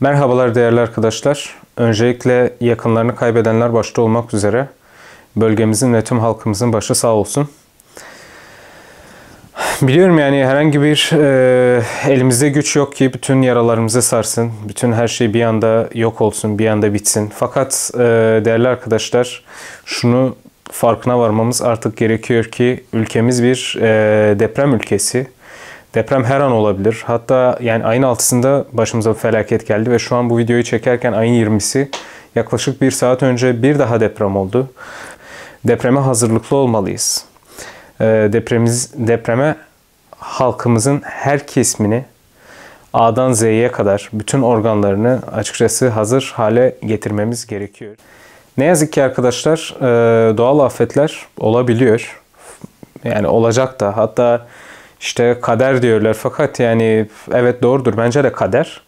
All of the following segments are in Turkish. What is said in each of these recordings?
Merhabalar değerli arkadaşlar. Öncelikle yakınlarını kaybedenler başta olmak üzere bölgemizin ve tüm halkımızın başı sağ olsun. Biliyorum yani herhangi bir e, elimizde güç yok ki bütün yaralarımızı sarsın, bütün her şey bir anda yok olsun, bir anda bitsin. Fakat e, değerli arkadaşlar şunu farkına varmamız artık gerekiyor ki ülkemiz bir e, deprem ülkesi. Deprem her an olabilir. Hatta yani ayın altısında başımıza bir felaket geldi ve şu an bu videoyu çekerken ayın 20'si yaklaşık bir saat önce bir daha deprem oldu. Depreme hazırlıklı olmalıyız. E, depremiz, depreme halkımızın her kesmini A'dan Z'ye kadar bütün organlarını açıkçası hazır hale getirmemiz gerekiyor. Ne yazık ki arkadaşlar e, doğal afetler olabiliyor. Yani olacak da hatta işte kader diyorlar fakat yani evet doğrudur bence de kader.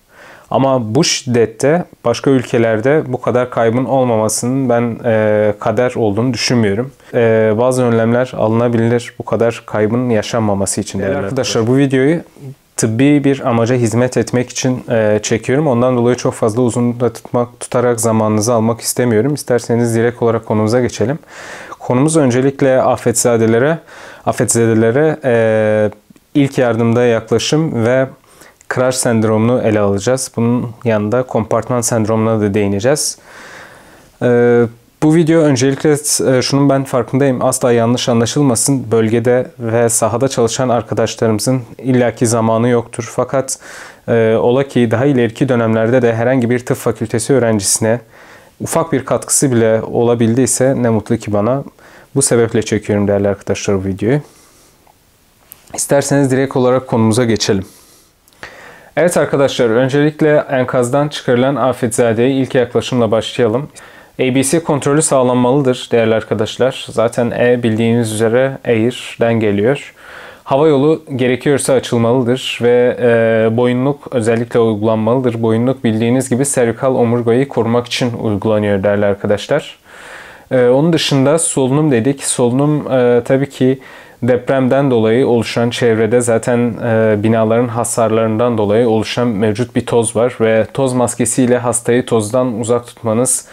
Ama bu şiddette başka ülkelerde bu kadar kaybın olmamasının ben e, kader olduğunu düşünmüyorum. E, bazı önlemler alınabilir bu kadar kaybın yaşanmaması için. Değerli arkadaşlar bu videoyu tıbbi bir amaca hizmet etmek için e, çekiyorum. Ondan dolayı çok fazla uzun da tutmak, tutarak zamanınızı almak istemiyorum. İsterseniz direkt olarak konumuza geçelim. Konumuz öncelikle afetzadelere, afetzedelere e, ilk yardımda yaklaşım ve crash sendromunu ele alacağız. Bunun yanında kompartman sendromuna da değineceğiz. Ee, bu video öncelikle e, şunun ben farkındayım. Asla yanlış anlaşılmasın. Bölgede ve sahada çalışan arkadaşlarımızın illaki zamanı yoktur. Fakat e, ola ki daha ileriki dönemlerde de herhangi bir tıp fakültesi öğrencisine ufak bir katkısı bile olabildiyse ne mutlu ki bana. Bu sebeple çekiyorum değerli arkadaşlar bu videoyu. İsterseniz direkt olarak konumuza geçelim. Evet arkadaşlar öncelikle enkazdan çıkarılan afetzadeye ilk yaklaşımla başlayalım. ABC kontrolü sağlanmalıdır değerli arkadaşlar. Zaten E bildiğiniz üzere Air'den geliyor. Hava yolu gerekiyorsa açılmalıdır ve e, boyunluk özellikle uygulanmalıdır. Boyunluk bildiğiniz gibi servikal omurgayı korumak için uygulanıyor değerli arkadaşlar. E, onun dışında solunum dedik. Solunum e, tabii ki depremden dolayı oluşan çevrede zaten e, binaların hasarlarından dolayı oluşan mevcut bir toz var ve toz maskesiyle hastayı tozdan uzak tutmanız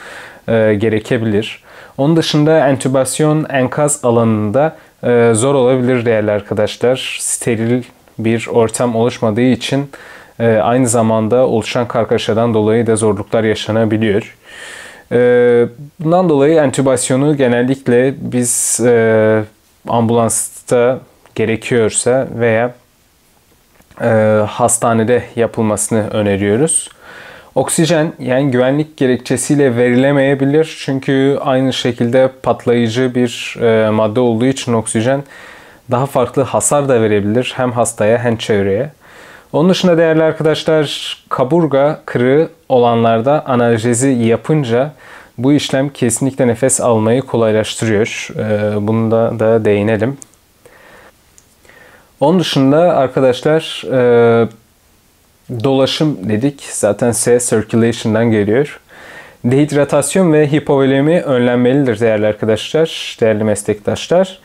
e, gerekebilir. Onun dışında entübasyon enkaz alanında e, zor olabilir değerli arkadaşlar. Steril bir ortam oluşmadığı için e, aynı zamanda oluşan kargaşadan dolayı da zorluklar yaşanabiliyor. E, bundan dolayı entübasyonu genellikle biz e, ambulansta gerekiyorsa veya e, hastanede yapılmasını öneriyoruz. Oksijen yani güvenlik gerekçesiyle verilemeyebilir. Çünkü aynı şekilde patlayıcı bir e, madde olduğu için oksijen daha farklı hasar da verebilir hem hastaya hem çevreye. Onun dışında değerli arkadaşlar kaburga kırığı olanlarda analjezi yapınca bu işlem kesinlikle nefes almayı kolaylaştırıyor. E, bunu da, da değinelim. Onun dışında arkadaşlar e, dolaşım dedik. Zaten S circulation'dan geliyor. Dehidratasyon ve hipovolemi önlenmelidir değerli arkadaşlar, değerli meslektaşlar.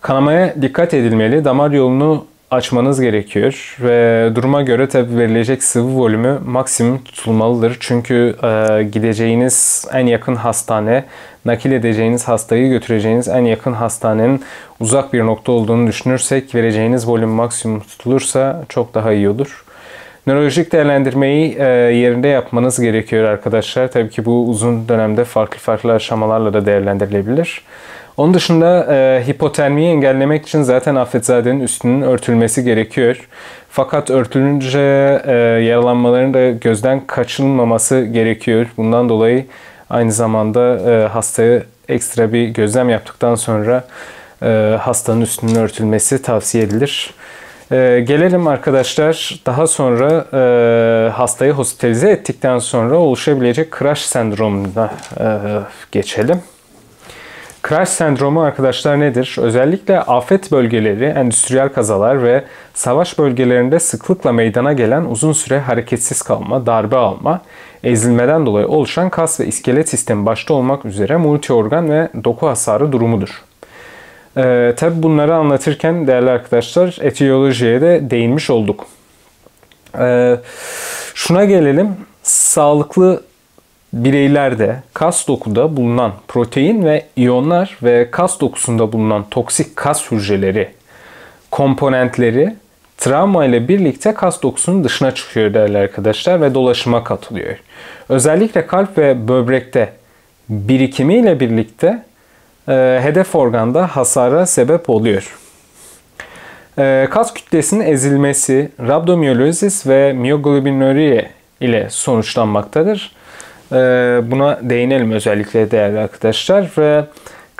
Kanamaya dikkat edilmeli. Damar yolunu açmanız gerekiyor ve duruma göre tabi verilecek sıvı volümü maksimum tutulmalıdır. Çünkü e, gideceğiniz en yakın hastane, nakil edeceğiniz hastayı götüreceğiniz en yakın hastanenin uzak bir nokta olduğunu düşünürsek vereceğiniz volüm maksimum tutulursa çok daha iyi olur. Nörolojik değerlendirmeyi e, yerinde yapmanız gerekiyor arkadaşlar. Tabii ki bu uzun dönemde farklı farklı aşamalarla da değerlendirilebilir. Onun dışında e, hipotermiyi engellemek için zaten afetzadenin üstünün örtülmesi gerekiyor. Fakat örtülünce e, yaralanmaların da gözden kaçınılmaması gerekiyor. Bundan dolayı aynı zamanda e, hastaya ekstra bir gözlem yaptıktan sonra e, hastanın üstünün örtülmesi tavsiye edilir. E, gelelim arkadaşlar daha sonra e, hastayı hospitalize ettikten sonra oluşabilecek crash sendromuna e, geçelim. Crash sendromu arkadaşlar nedir? Özellikle afet bölgeleri, endüstriyel kazalar ve savaş bölgelerinde sıklıkla meydana gelen uzun süre hareketsiz kalma, darbe alma, ezilmeden dolayı oluşan kas ve iskelet sistemi başta olmak üzere multiorgan ve doku hasarı durumudur. Ee, Tabi bunları anlatırken değerli arkadaşlar etiyolojiye de değinmiş olduk. Ee, şuna gelelim. sağlıklı bireylerde kas dokuda bulunan protein ve iyonlar ve kas dokusunda bulunan toksik kas hücreleri komponentleri travma ile birlikte kas dokusunun dışına çıkıyor değerli arkadaşlar ve dolaşıma katılıyor. Özellikle kalp ve böbrekte birikimiyle birlikte e, hedef organda hasara sebep oluyor. E, kas kütlesinin ezilmesi, rabdomiyolozis ve miyoglobinuriye ile sonuçlanmaktadır. E, buna değinelim özellikle değerli arkadaşlar ve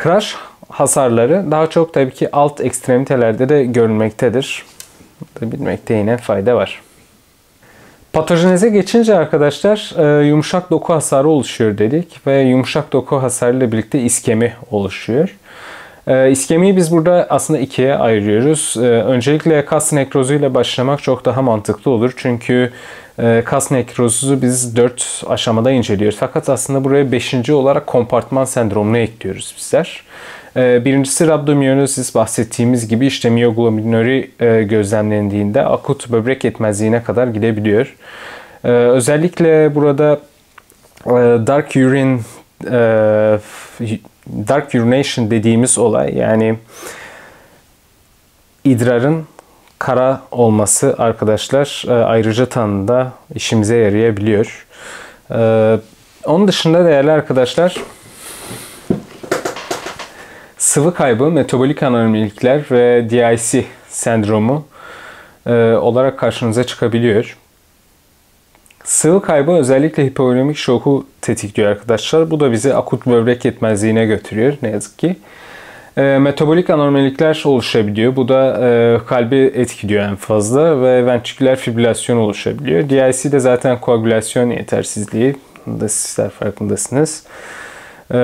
crash hasarları daha çok tabii ki alt ekstremitelerde de görülmektedir. Bilmekte yine fayda var. Patojenize geçince arkadaşlar e, yumuşak doku hasarı oluşuyor dedik ve yumuşak doku hasarıyla birlikte iskemi oluşuyor. E, iskemiyi biz burada aslında ikiye ayırıyoruz. E, öncelikle kas nekrozuyla başlamak çok daha mantıklı olur. Çünkü kas nekrozu biz 4 aşamada inceliyoruz. Fakat aslında buraya 5. olarak kompartman sendromunu ekliyoruz bizler. Birincisi rabdomiyonozis bahsettiğimiz gibi işte miyoglobinuri gözlemlendiğinde akut böbrek yetmezliğine kadar gidebiliyor. Özellikle burada dark urine dark urination dediğimiz olay yani idrarın kara olması arkadaşlar ayrıca tanıda işimize yarayabiliyor. Onun dışında değerli arkadaşlar sıvı kaybı, metabolik anormallikler ve DIC sendromu e, olarak karşınıza çıkabiliyor. Sıvı kaybı özellikle hipovolemik şoku tetikliyor arkadaşlar. Bu da bizi akut böbrek yetmezliğine götürüyor ne yazık ki. E, metabolik anormallikler oluşabiliyor. Bu da e, kalbi etkiliyor en fazla ve ventriküler fibrilasyon oluşabiliyor. DIC de zaten koagülasyon yetersizliği. Da sizler farkındasınız. E,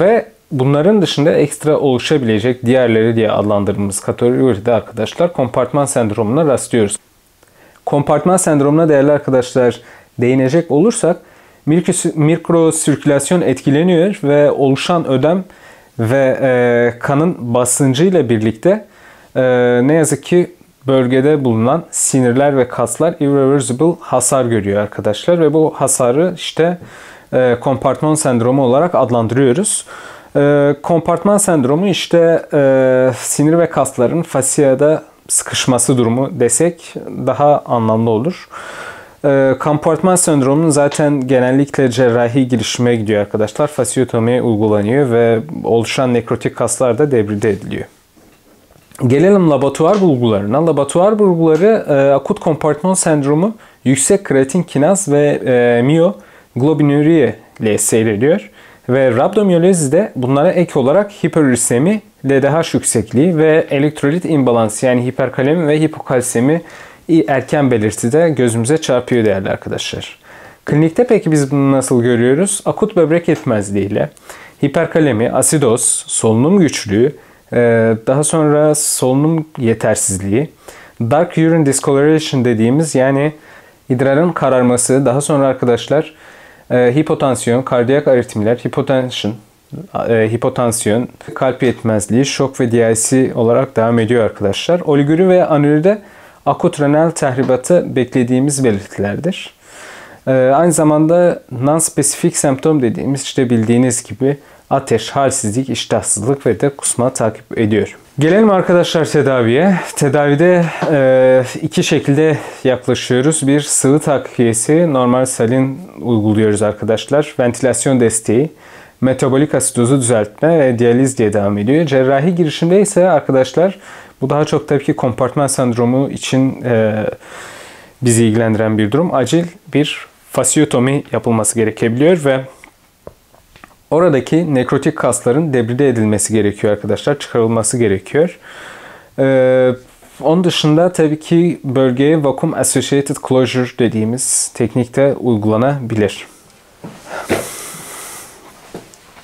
ve Bunların dışında ekstra oluşabilecek diğerleri diye adlandırdığımız kategoride arkadaşlar kompartman sendromuna rastlıyoruz. Kompartman sendromuna değerli arkadaşlar değinecek olursak mikro sirkülasyon etkileniyor ve oluşan ödem ve e, kanın basıncıyla birlikte e, ne yazık ki bölgede bulunan sinirler ve kaslar irreversible hasar görüyor arkadaşlar ve bu hasarı işte e, kompartman sendromu olarak adlandırıyoruz. E, kompartman sendromu işte e, sinir ve kasların fasiyada sıkışması durumu desek daha anlamlı olur. E, kompartman sendromunun zaten genellikle cerrahi girişime gidiyor arkadaşlar. Fasyotomi uygulanıyor ve oluşan nekrotik kaslar da debride ediliyor. Gelelim laboratuvar bulgularına. Laboratuvar bulguları e, akut kompartman sendromu yüksek kreatin kinaz ve e, miyoglobinuriye ile seyrediyor. Ve rabdomiyolojide bunlara ek olarak hiperürisemi, LDH yüksekliği ve elektrolit imbalansı yani hiperkalemi ve hipokalsemi erken belirtide gözümüze çarpıyor değerli arkadaşlar. Klinikte peki biz bunu nasıl görüyoruz? Akut böbrek yetmezliğiyle hiperkalemi, asidoz, solunum güçlüğü, e, daha sonra solunum yetersizliği, dark urine discoloration dediğimiz yani idrarın kararması, daha sonra arkadaşlar e, hipotansiyon, kardiyak aritmiler, hipotension, e, hipotansiyon, kalp yetmezliği, şok ve DIC olarak devam ediyor arkadaşlar. Oliguri ve anüride akut renal tahribatı beklediğimiz belirtilerdir. E, aynı zamanda non-spesifik semptom dediğimiz işte bildiğiniz gibi ateş, halsizlik, iştahsızlık ve de kusma takip ediyor. Gelelim arkadaşlar tedaviye. Tedavide e, iki şekilde yaklaşıyoruz. Bir sıvı takviyesi, normal salin uyguluyoruz arkadaşlar. Ventilasyon desteği, metabolik asidozu düzeltme ve diyaliz diye devam ediyor. Cerrahi girişimde ise arkadaşlar bu daha çok tabii ki kompartman sendromu için e, bizi ilgilendiren bir durum. Acil bir fasyotomi yapılması gerekebiliyor ve Oradaki nekrotik kasların debride edilmesi gerekiyor arkadaşlar. Çıkarılması gerekiyor. Ee, onun dışında tabii ki bölgeye vacuum associated closure dediğimiz teknikte uygulanabilir.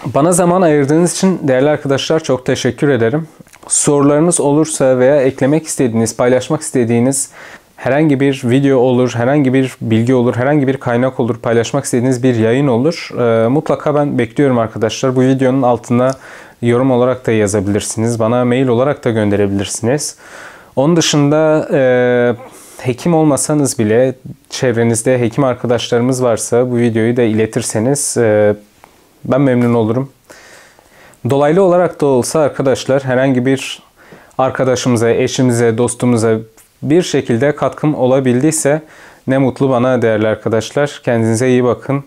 Bana zaman ayırdığınız için değerli arkadaşlar çok teşekkür ederim. Sorularınız olursa veya eklemek istediğiniz, paylaşmak istediğiniz herhangi bir video olur, herhangi bir bilgi olur, herhangi bir kaynak olur, paylaşmak istediğiniz bir yayın olur. E, mutlaka ben bekliyorum arkadaşlar. Bu videonun altına yorum olarak da yazabilirsiniz. Bana mail olarak da gönderebilirsiniz. Onun dışında e, hekim olmasanız bile çevrenizde hekim arkadaşlarımız varsa bu videoyu da iletirseniz e, ben memnun olurum. Dolaylı olarak da olsa arkadaşlar herhangi bir arkadaşımıza, eşimize, dostumuza bir şekilde katkım olabildiyse ne mutlu bana değerli arkadaşlar. Kendinize iyi bakın.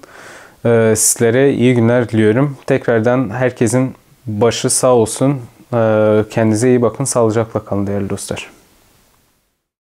Ee, sizlere iyi günler diliyorum. Tekrardan herkesin başı sağ olsun. Ee, kendinize iyi bakın. Sağlıcakla kalın değerli dostlar.